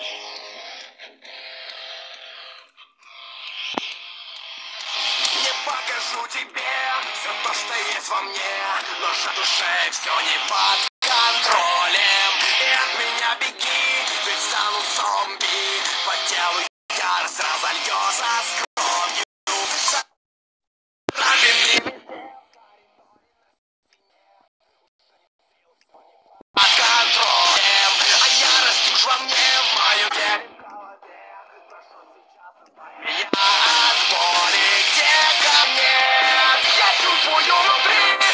Не покажу тебе все то, что есть во мне же душе все не под контролем. И от меня беги, ведь стану зомби. По телу ярость разольется с кровью под контролем. А ярость уж во мне, я от боли, где ко мне? Я чувствую внутри